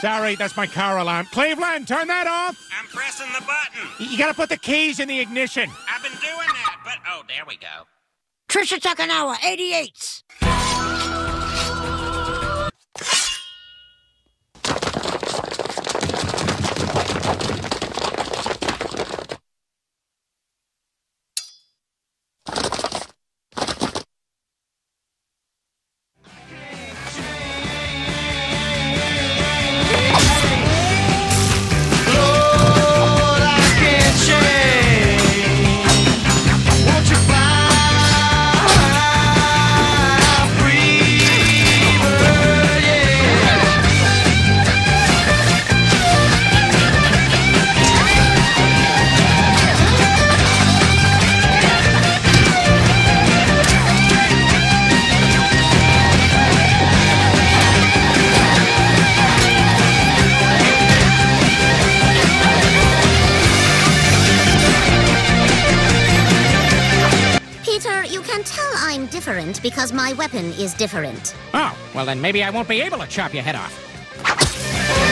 Sorry, that's my car alarm. Cleveland, turn that off. I'm pressing the button. You gotta put the keys in the ignition. I've been doing that, but oh, there we go. Tricia Takanawa, 88. Peter, you can tell I'm different because my weapon is different. Oh, well then maybe I won't be able to chop your head off.